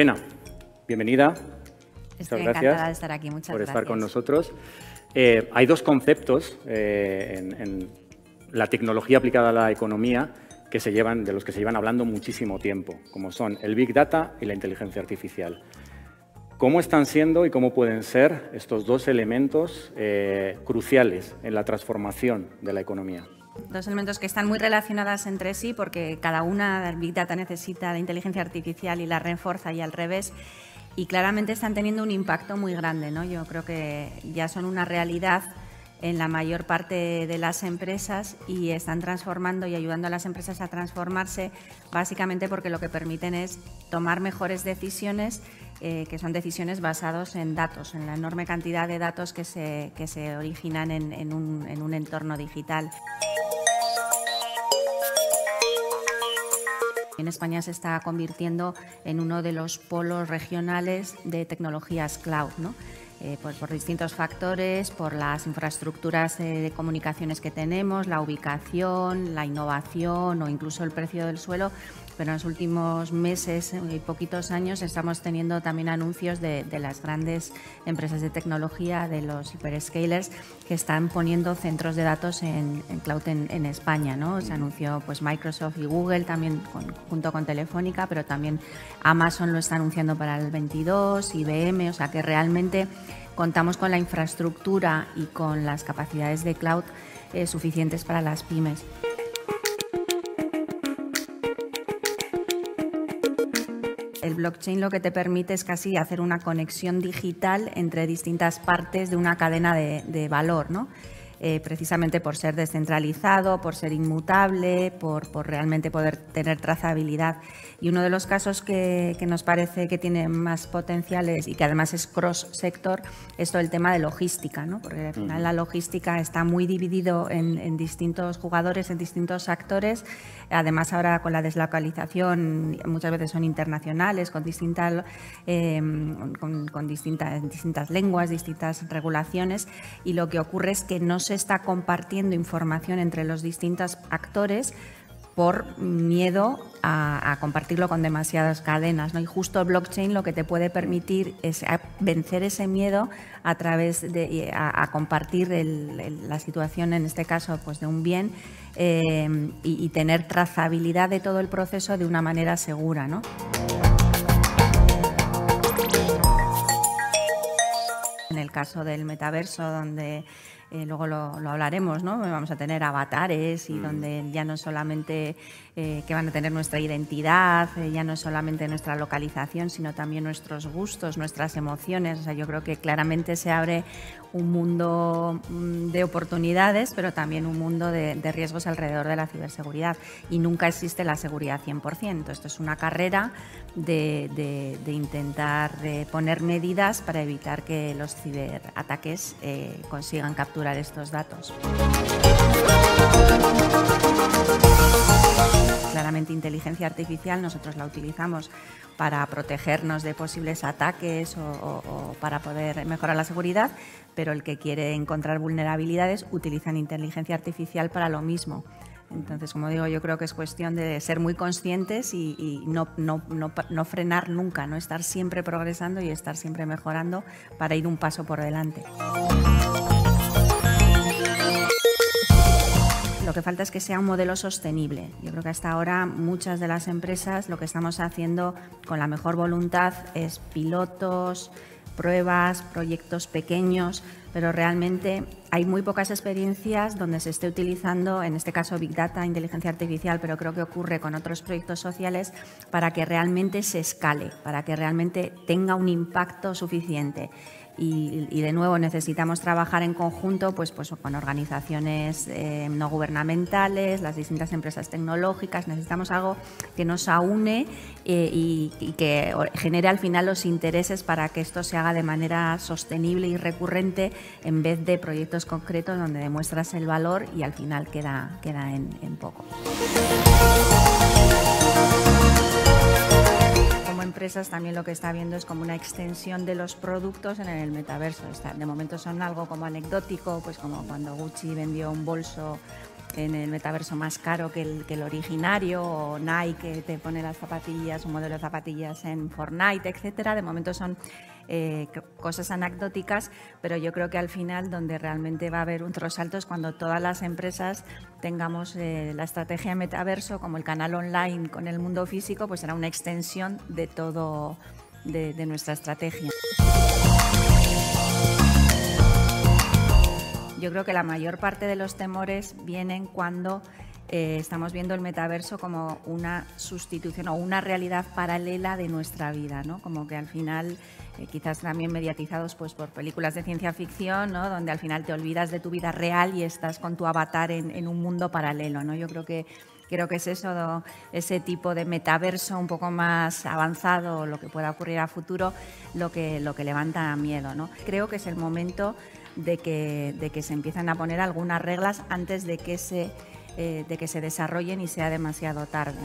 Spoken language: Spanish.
Elena, bienvenida. Estoy Muchas gracias de estar aquí. Muchas por estar con nosotros. Eh, hay dos conceptos eh, en, la tecnología aplicada a la economía que se llevan, de los que se llevan hablando muchísimo tiempo, como son el Big Data y la inteligencia artificial. ¿Cómo están siendo y cómo pueden ser estos dos elementos eh, cruciales en la transformación de la economía? Dos elementos que están muy relacionadas entre sí porque cada una, Big Data necesita de inteligencia artificial y la refuerza y al revés y claramente están teniendo un impacto muy grande. ¿no? Yo creo que ya son una realidad en la mayor parte de las empresas y están transformando y ayudando a las empresas a transformarse básicamente porque lo que permiten es tomar mejores decisiones, eh, que son decisiones basadas en datos, en la enorme cantidad de datos que se, que se originan en, un, en un entorno digital. En España se está convirtiendo en uno de los polos regionales de tecnologías cloud. ¿no? Eh, por, distintos factores, por las infraestructuras de comunicaciones que tenemos, la ubicación, la innovación o incluso el precio del suelo, pero en los últimos meses y poquitos años estamos teniendo también anuncios de, las grandes empresas de tecnología, de los hyperscalers, que están poniendo centros de datos en, cloud en, España. ¿no? Se anunció pues, Microsoft y Google también junto con Telefónica, pero también Amazon lo está anunciando para el 22, IBM, o sea que realmente contamos con la infraestructura y con las capacidades de cloud eh, suficientes para las pymes. El blockchain lo que te permite es casi hacer una conexión digital entre distintas partes de una cadena de, valor, ¿no? Eh, precisamente por ser descentralizado, por ser inmutable, por, realmente poder tener trazabilidad. Y uno de los casos que, nos parece que tiene más potenciales y que además es cross-sector es todo el tema de logística, ¿no? porque al final la logística está muy dividido en, distintos jugadores, en distintos actores. Además ahora con la deslocalización muchas veces son internacionales, con, distintas, em, con, distintas, distintas lenguas, distintas regulaciones y lo que ocurre es que no se está compartiendo información entre los distintos actores por miedo a, compartirlo con demasiadas cadenas. ¿no? Y justo blockchain lo que te puede permitir es vencer ese miedo a través de a, compartir la situación, en este caso, pues de un bien eh, y, y, tener trazabilidad de todo el proceso de una manera segura. ¿no? En el caso del metaverso, donde eh, luego lo, hablaremos, ¿no? Vamos a tener avatares y mm. donde ya no solamente eh, que van a tener nuestra identidad, eh, ya no solamente nuestra localización, sino también nuestros gustos, nuestras emociones. O sea, yo creo que claramente se abre un mundo mm, de oportunidades, pero también un mundo de, riesgos alrededor de la ciberseguridad. Y nunca existe la seguridad 100%. Esto es una carrera de, intentar poner medidas para evitar que los ciberataques consigan capturar estos datos. Claramente inteligencia artificial nosotros la utilizamos para protegernos de posibles ataques o, para poder mejorar la seguridad, pero el que quiere encontrar vulnerabilidades utiliza inteligencia artificial para lo mismo. Entonces, como digo, yo creo que es cuestión de ser muy conscientes y, no, no, frenar nunca, no estar siempre progresando y estar siempre mejorando para ir un paso por delante. Lo que falta es que sea un modelo sostenible. Yo creo que hasta ahora muchas de las empresas lo que estamos haciendo con la mejor voluntad es pilotos, pruebas, proyectos pequeños, pero realmente hay muy pocas experiencias donde se esté utilizando, en este caso Big Data, inteligencia artificial, pero creo que ocurre con otros proyectos sociales para que realmente se escale, para que realmente tenga un impacto suficiente y, de nuevo necesitamos trabajar en conjunto pues, pues con organizaciones eh, no gubernamentales, las distintas empresas tecnológicas, necesitamos algo que nos aúne eh, y, que genere al final los intereses para que esto se haga de manera sostenible y recurrente en vez de proyectos concretos donde demuestras el valor y al final queda, queda en, en poco empresas también lo que está viendo es como una extensión de los productos en el metaverso. De momento son algo como anecdótico, pues como cuando Gucci vendió un bolso en el metaverso más caro que el, originario, o Nike te pone las zapatillas, un modelo de zapatillas en Fortnite, etcétera. De momento son eh, cosas anecdóticas, pero yo creo que al final donde realmente va a haber un salto es cuando todas las empresas tengamos eh, la estrategia metaverso como el canal online con el mundo físico, pues será una extensión de todo de nuestra estrategia. Yo creo que la mayor parte de los temores vienen cuando eh, estamos viendo el metaverso como una sustitución o una realidad paralela de nuestra vida, ¿no? Como que al final, eh, quizás también mediatizados pues, por películas de ciencia ficción, ¿no? Donde al final te olvidas de tu vida real y estás con tu avatar en, en un mundo paralelo, ¿no? Yo creo que creo que es eso, ese tipo de metaverso un poco más avanzado, lo que pueda ocurrir a futuro, lo que, lo que levanta miedo. ¿no? Creo que es el momento de que, de que se empiecen a poner algunas reglas antes de que se, eh, de que se desarrollen y sea demasiado tarde.